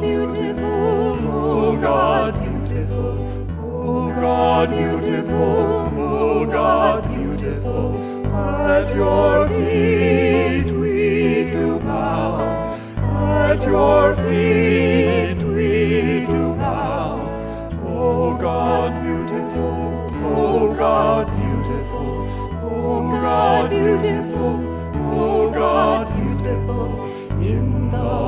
Beautiful, oh God, beautiful, oh God, beautiful, oh God, beautiful, at your feet we do bow, at your feet we do bow, oh God, beautiful, oh God, beautiful, oh God, beautiful, oh God, beautiful, in the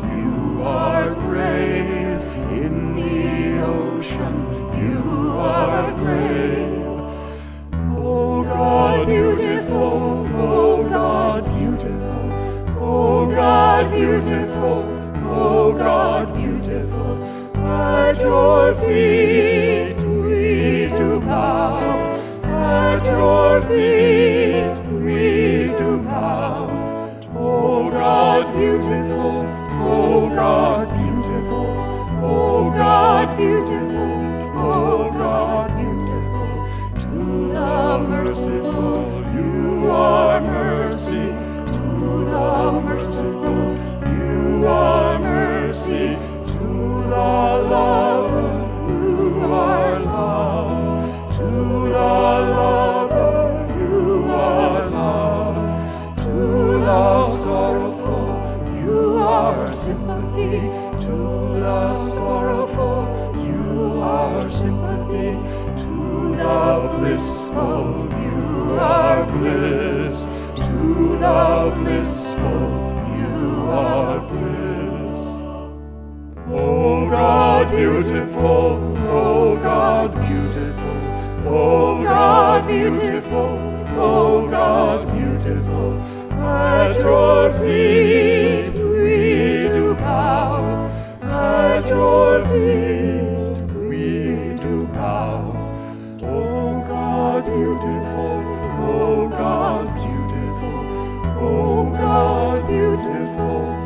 God beautiful, oh God beautiful, at your feet we do bow, at your feet we do bow. Oh God beautiful, oh God beautiful, oh God beautiful, oh God beautiful, to the merciful you are sympathy, to the sorrowful. You are sympathy, to the blissful. You are bliss, to the blissful. You are bliss. Oh God beautiful, oh God beautiful, oh God beautiful, oh God beautiful, Beautiful.